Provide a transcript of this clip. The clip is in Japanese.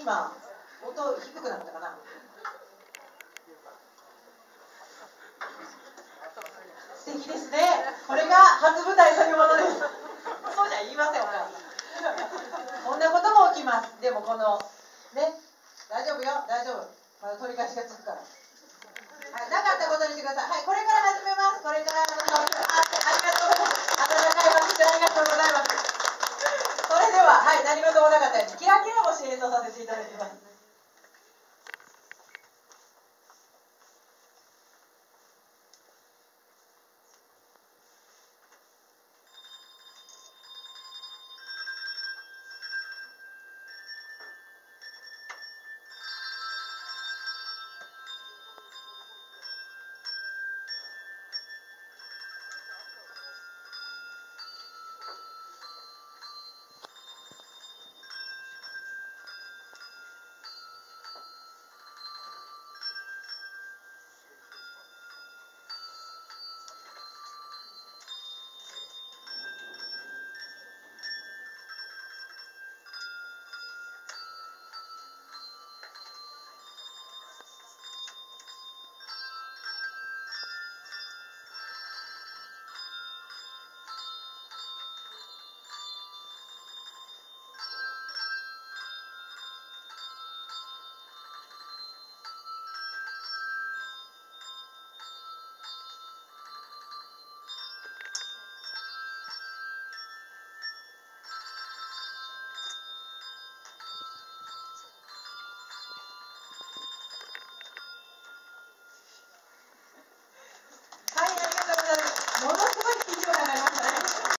今音低くなったかな？素敵ですね。これが初舞台というものです。そうじゃ言いませんお母さん。こんなことも起きます。でもこのね大丈夫よ。大丈夫。まだ取り返しがつくから。はいなかったことにしてください。はいこれから始めます。これからあありがとうございます。温かい拍手ありがとうございます。それでははい何事もなかったようにキラキラ星演奏させていただきます。